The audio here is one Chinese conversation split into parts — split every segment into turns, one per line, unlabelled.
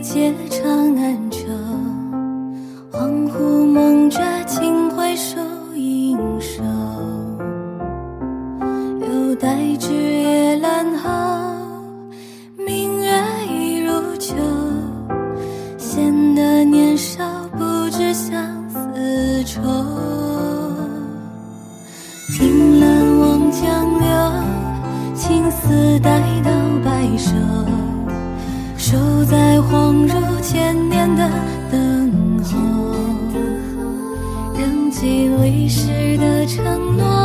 借长安愁，恍惚梦觉，秦淮手应手。犹待枝叶阑后，明月已如旧。显得年少，不知相思愁。凭栏望江流，青丝带。的等候仍记历史的承诺。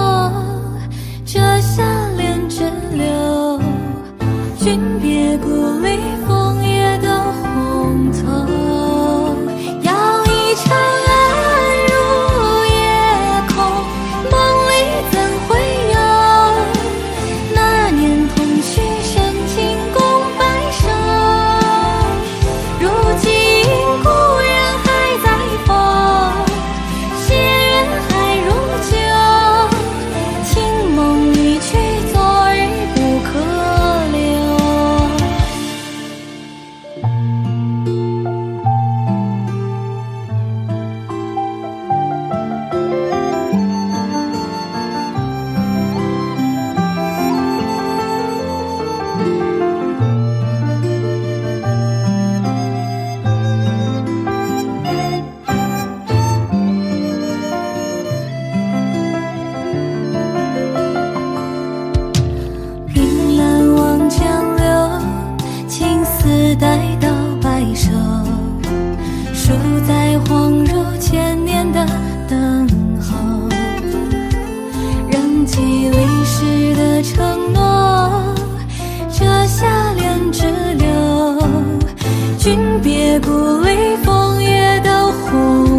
临别故里，枫叶都红。